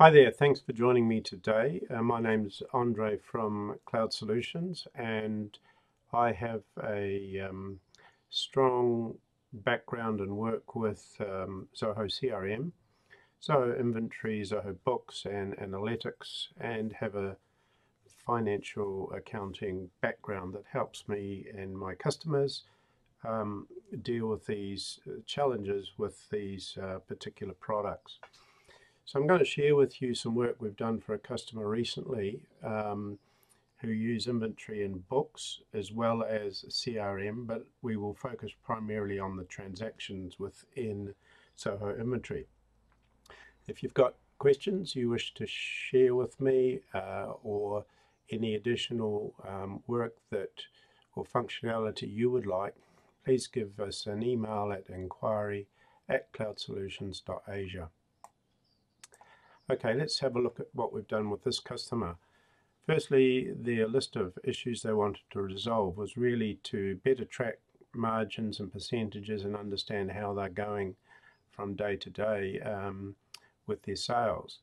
Hi there, thanks for joining me today. Uh, my name is Andre from Cloud Solutions and I have a um, strong background and work with um, Zoho CRM, Zoho Inventory, Zoho Books and Analytics and have a financial accounting background that helps me and my customers um, deal with these uh, challenges with these uh, particular products. So I'm going to share with you some work we've done for a customer recently um, who use inventory in books as well as CRM, but we will focus primarily on the transactions within Zoho Inventory. If you've got questions you wish to share with me uh, or any additional um, work that or functionality you would like, please give us an email at enquiry at cloudsolutions.asia. Okay, let's have a look at what we've done with this customer. Firstly, the list of issues they wanted to resolve was really to better track margins and percentages and understand how they're going from day to day um, with their sales.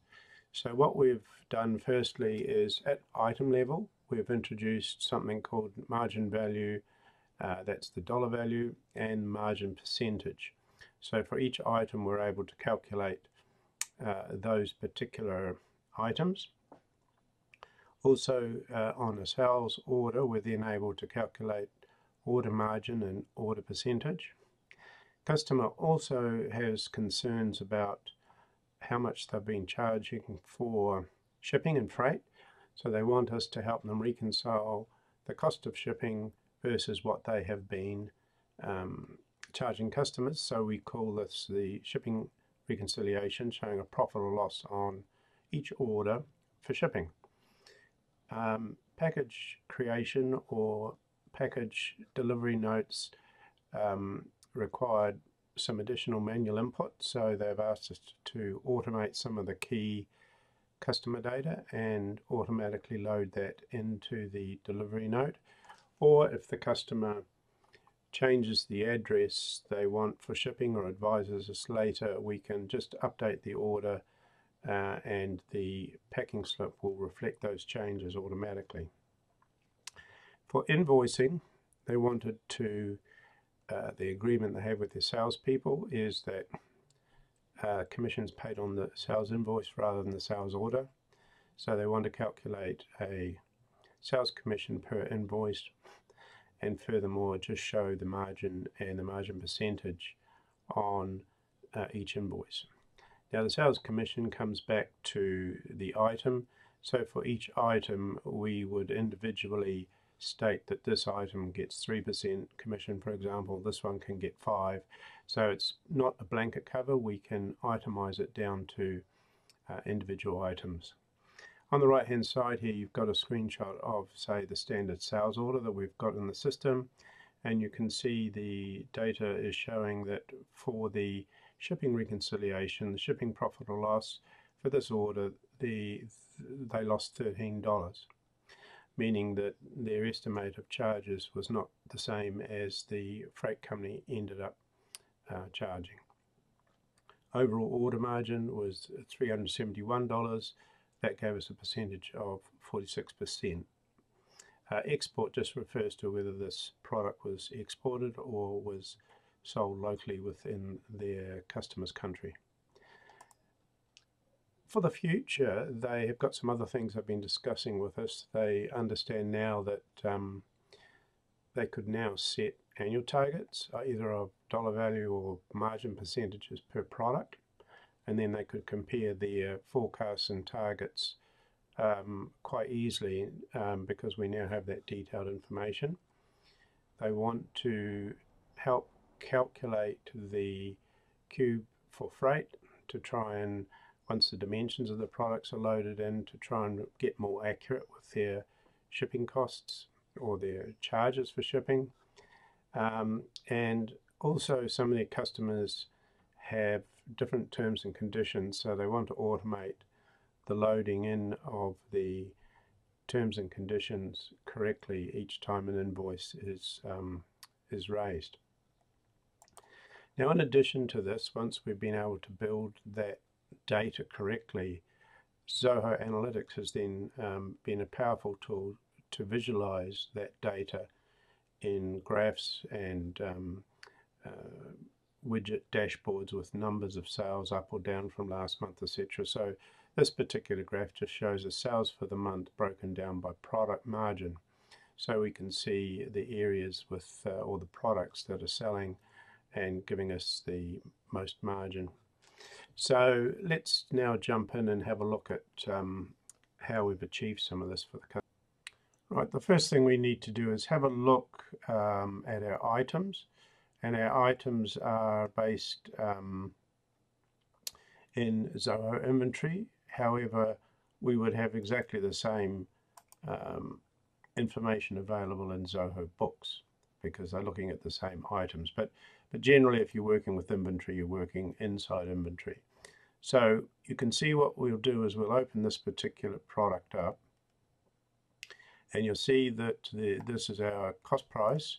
So what we've done firstly is at item level, we've introduced something called margin value, uh, that's the dollar value, and margin percentage. So for each item we're able to calculate those particular items. Also uh, on a sales order we're then able to calculate order margin and order percentage. Customer also has concerns about how much they've been charging for shipping and freight. So they want us to help them reconcile the cost of shipping versus what they have been um, charging customers. So we call this the shipping reconciliation showing a profit or loss on each order for shipping. Um, package creation or package delivery notes um, required some additional manual input so they've asked us to automate some of the key customer data and automatically load that into the delivery note or if the customer changes the address they want for shipping or advises us later, we can just update the order uh, and the packing slip will reflect those changes automatically. For invoicing, they wanted to, uh, the agreement they have with their salespeople is that uh, commissions paid on the sales invoice rather than the sales order. So they want to calculate a sales commission per invoice and furthermore just show the margin and the margin percentage on uh, each invoice. Now the sales commission comes back to the item so for each item we would individually state that this item gets 3% commission for example this one can get 5 so it's not a blanket cover we can itemize it down to uh, individual items. On the right hand side here you've got a screenshot of say the standard sales order that we've got in the system and you can see the data is showing that for the shipping reconciliation, the shipping profit or loss for this order, the they lost $13, meaning that their estimate of charges was not the same as the freight company ended up uh, charging. Overall order margin was $371 that gave us a percentage of 46%. Uh, export just refers to whether this product was exported or was sold locally within their customer's country. For the future, they have got some other things they've been discussing with us. They understand now that um, they could now set annual targets, uh, either of dollar value or margin percentages per product and then they could compare their forecasts and targets um, quite easily um, because we now have that detailed information. They want to help calculate the cube for freight to try and once the dimensions of the products are loaded in to try and get more accurate with their shipping costs or their charges for shipping. Um, and also some of their customers have different terms and conditions, so they want to automate the loading in of the terms and conditions correctly each time an invoice is, um, is raised. Now in addition to this, once we've been able to build that data correctly, Zoho Analytics has then um, been a powerful tool to visualize that data in graphs and um, uh, widget dashboards with numbers of sales up or down from last month, etc. So this particular graph just shows the sales for the month broken down by product margin. So we can see the areas with uh, all the products that are selling and giving us the most margin. So let's now jump in and have a look at um, how we've achieved some of this for the customer. Right, the first thing we need to do is have a look um, at our items and our items are based um, in Zoho inventory. However, we would have exactly the same um, information available in Zoho books because they're looking at the same items. But, but generally, if you're working with inventory, you're working inside inventory. So you can see what we'll do is we'll open this particular product up and you'll see that the, this is our cost price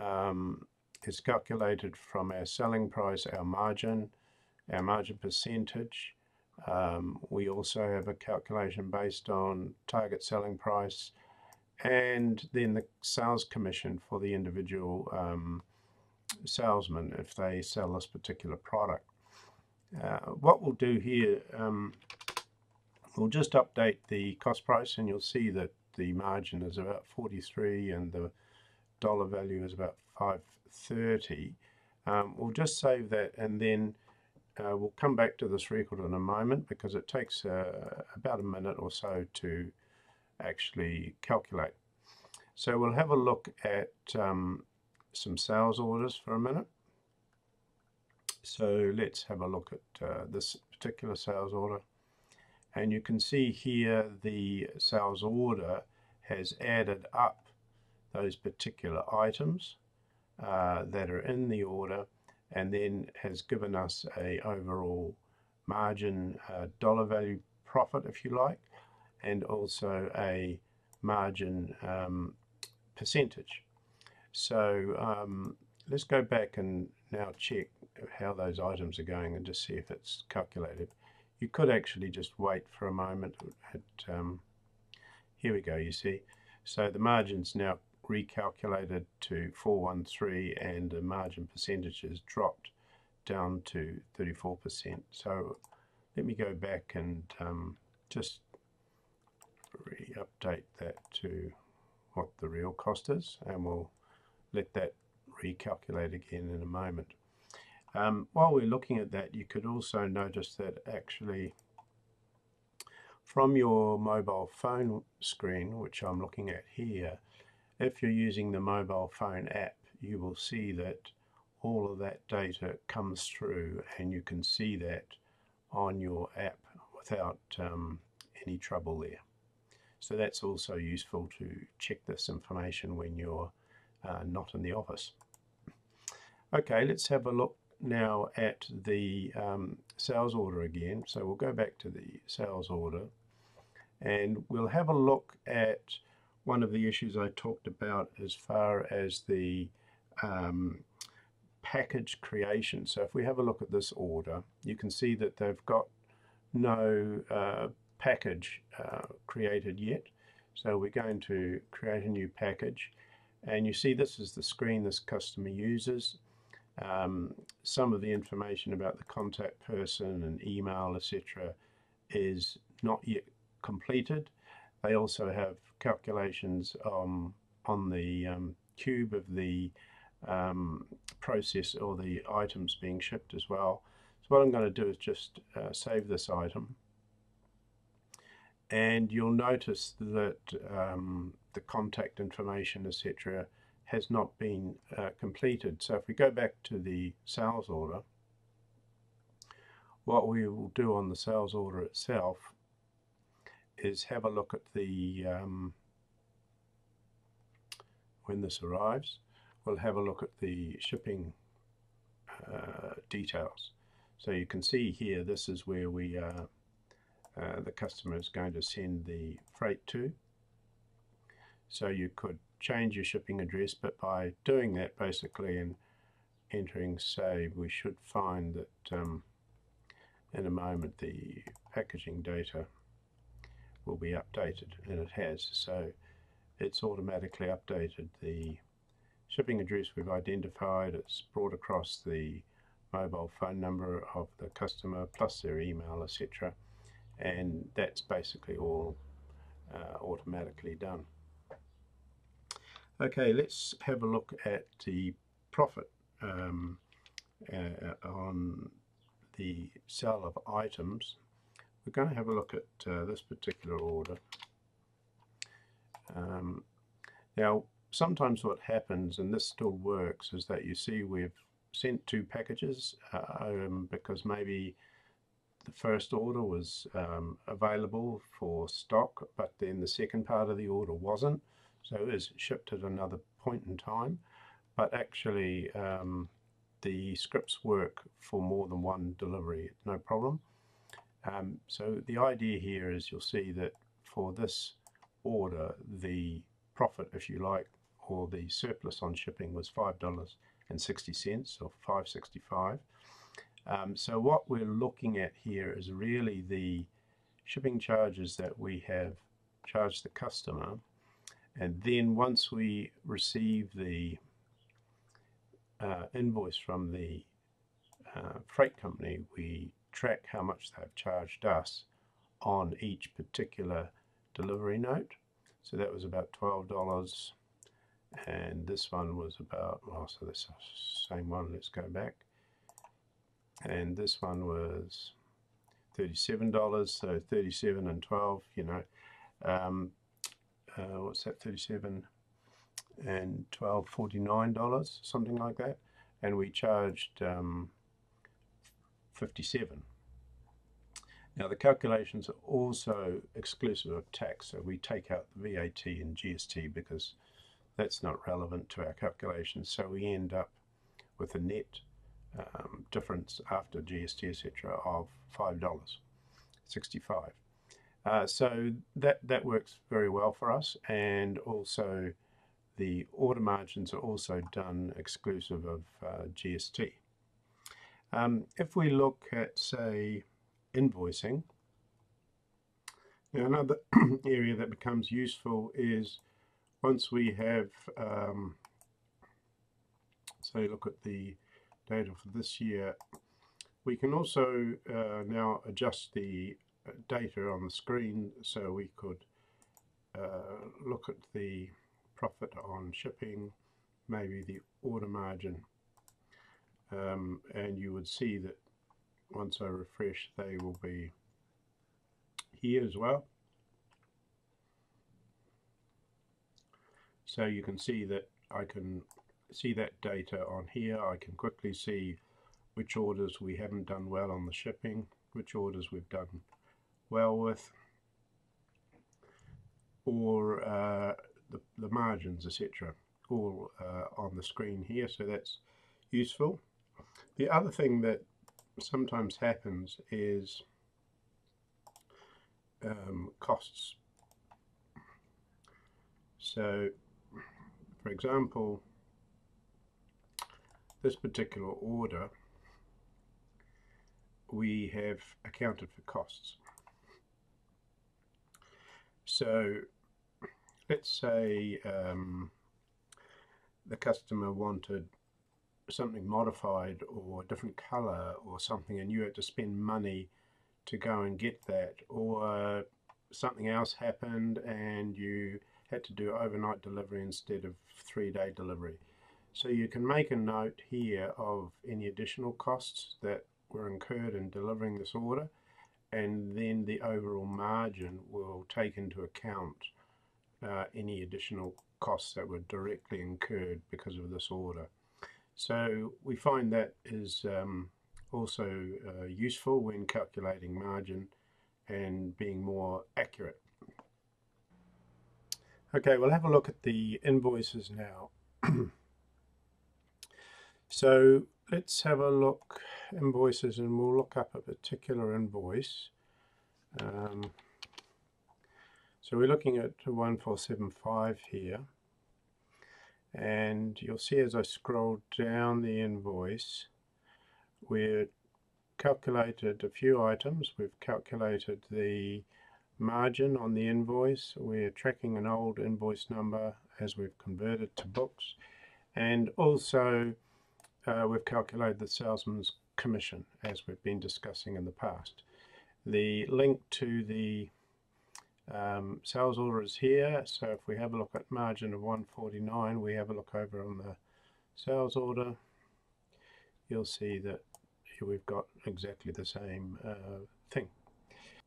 um, is calculated from our selling price, our margin, our margin percentage. Um, we also have a calculation based on target selling price and then the sales commission for the individual um, salesman if they sell this particular product. Uh, what we'll do here, um, we'll just update the cost price and you'll see that the margin is about 43 and the dollar value is about 530. Um, we'll just save that and then uh, we'll come back to this record in a moment because it takes uh, about a minute or so to actually calculate. So we'll have a look at um, some sales orders for a minute. So let's have a look at uh, this particular sales order. And you can see here the sales order has added up those particular items uh, that are in the order and then has given us a overall margin uh, dollar value profit if you like and also a margin um, percentage. So um, let's go back and now check how those items are going and just see if it's calculated. You could actually just wait for a moment at, um, here we go you see. So the margin's now recalculated to 413 and the margin percentage has dropped down to 34%. So let me go back and um, just re-update that to what the real cost is and we'll let that recalculate again in a moment. Um, while we're looking at that you could also notice that actually from your mobile phone screen which I'm looking at here if you're using the mobile phone app, you will see that all of that data comes through and you can see that on your app without um, any trouble there. So that's also useful to check this information when you're uh, not in the office. Okay, let's have a look now at the um, sales order again. So we'll go back to the sales order and we'll have a look at one of the issues I talked about as far as the um, package creation. So if we have a look at this order, you can see that they've got no uh, package uh, created yet. So we're going to create a new package. And you see this is the screen this customer uses. Um, some of the information about the contact person and email, etc. is not yet completed. They also have calculations um, on the um, cube of the um, process or the items being shipped as well. So what I'm going to do is just uh, save this item and you'll notice that um, the contact information etc has not been uh, completed. So if we go back to the sales order, what we will do on the sales order itself is have a look at the, um, when this arrives, we'll have a look at the shipping uh, details. So you can see here, this is where we are, uh, the customer is going to send the freight to. So you could change your shipping address, but by doing that basically and entering save, we should find that um, in a moment the packaging data will be updated and it has. So it's automatically updated. The shipping address we've identified it's brought across the mobile phone number of the customer plus their email etc and that's basically all uh, automatically done. Okay let's have a look at the profit um, uh, on the sale of items we're going to have a look at uh, this particular order. Um, now, sometimes what happens, and this still works, is that you see we've sent two packages uh, um, because maybe the first order was um, available for stock, but then the second part of the order wasn't. So it was shipped at another point in time. But actually, um, the scripts work for more than one delivery, no problem. Um, so the idea here is you'll see that for this order, the profit, if you like, or the surplus on shipping was $5.60 or 565 um, So what we're looking at here is really the shipping charges that we have charged the customer. And then once we receive the uh, invoice from the uh, freight company, we track how much they've charged us on each particular delivery note. So that was about $12 and this one was about, well, so this same one, let's go back. And this one was $37, so 37 and 12, you know, um, uh, what's that, 37 and 12, $49, something like that. And we charged um, 57. Now the calculations are also exclusive of tax, so we take out the VAT and GST because that's not relevant to our calculations. So we end up with a net um, difference after GST, etc., of five dollars, sixty-five. Uh, so that that works very well for us, and also the order margins are also done exclusive of uh, GST. Um, if we look at, say, invoicing, now another area that becomes useful is once we have, um, say, look at the data for this year, we can also uh, now adjust the uh, data on the screen so we could uh, look at the profit on shipping, maybe the order margin um, and you would see that once I refresh they will be here as well. So you can see that I can see that data on here. I can quickly see which orders we haven't done well on the shipping which orders we've done well with or uh, the, the margins etc all uh, on the screen here. So that's useful the other thing that sometimes happens is um, costs. So, for example, this particular order, we have accounted for costs. So, let's say um, the customer wanted something modified or a different color or something and you had to spend money to go and get that or something else happened and you had to do overnight delivery instead of three-day delivery. So you can make a note here of any additional costs that were incurred in delivering this order and then the overall margin will take into account uh, any additional costs that were directly incurred because of this order. So we find that is um, also uh, useful when calculating margin and being more accurate. Okay, we'll have a look at the invoices now. so let's have a look invoices and we'll look up a particular invoice. Um, so we're looking at 1475 here and you'll see as I scroll down the invoice we've calculated a few items we've calculated the margin on the invoice. We're tracking an old invoice number as we've converted to books. And also uh, we've calculated the salesman's commission as we've been discussing in the past. The link to the um, sales order is here. So if we have a look at margin of 149, we have a look over on the sales order. You'll see that we've got exactly the same uh, thing.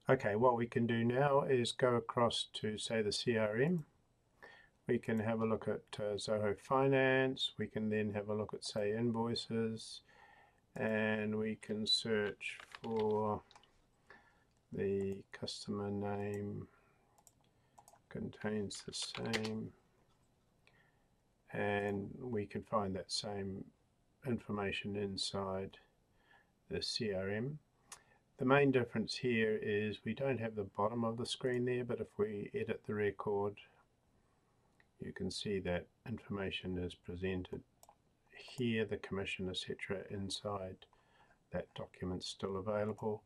Okay, what we can do now is go across to say the CRM. We can have a look at uh, Zoho Finance. We can then have a look at say invoices and we can search for the customer name contains the same and we can find that same information inside the CRM. The main difference here is we don't have the bottom of the screen there but if we edit the record you can see that information is presented here the commission etc inside that document still available.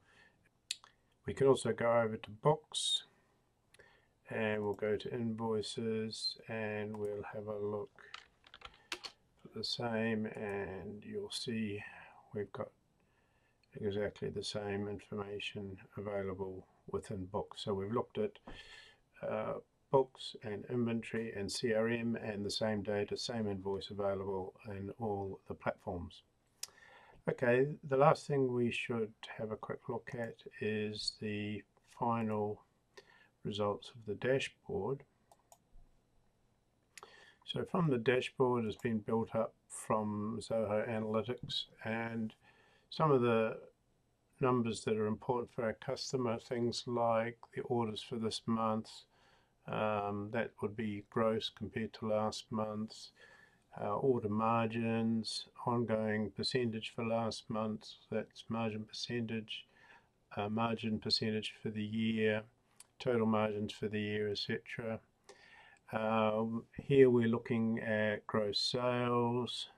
We can also go over to books and we'll go to invoices and we'll have a look for the same and you'll see we've got exactly the same information available within books so we've looked at uh, books and inventory and CRM and the same data same invoice available in all the platforms. Okay the last thing we should have a quick look at is the final results of the dashboard. So from the dashboard has been built up from Zoho Analytics and some of the numbers that are important for our customer, things like the orders for this month, um, that would be gross compared to last month, uh, order margins, ongoing percentage for last month, that's margin percentage, uh, margin percentage for the year, total margins for the year, etc. Um, here we're looking at gross sales,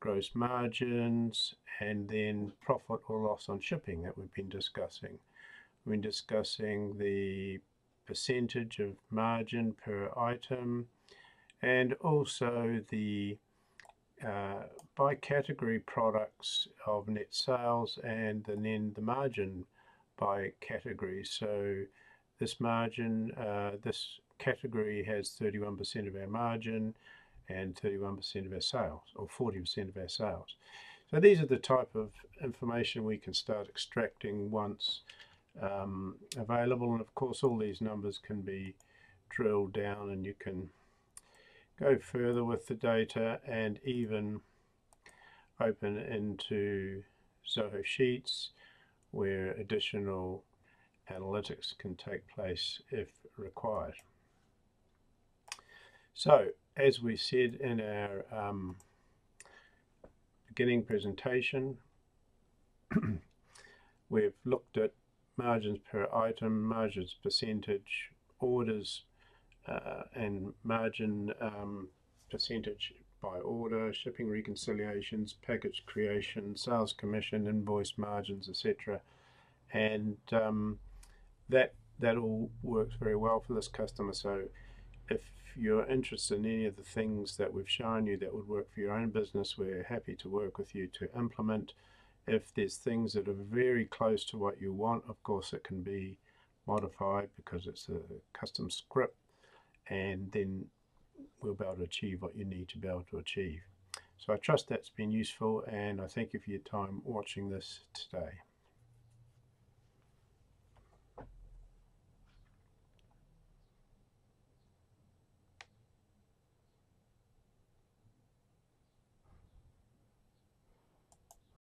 gross margins, and then profit or loss on shipping that we've been discussing. We've been discussing the percentage of margin per item and also the uh, by category products of net sales and then the margin by category. So this margin, uh, this category has 31% of our margin and 31% of our sales, or 40% of our sales. So these are the type of information we can start extracting once um, available. And of course, all these numbers can be drilled down and you can go further with the data and even open into Zoho Sheets where additional analytics can take place if required. So, as we said in our um, beginning presentation, we've looked at margins per item, margins percentage, orders, uh, and margin um, percentage by order, shipping reconciliations, package creation, sales commission, invoice margins, etc. And um, that that all works very well for this customer. So if you're interested in any of the things that we've shown you that would work for your own business, we're happy to work with you to implement. If there's things that are very close to what you want, of course it can be modified because it's a custom script and then we'll be able to achieve what you need to be able to achieve. So I trust that's been useful and I thank you for your time watching this today.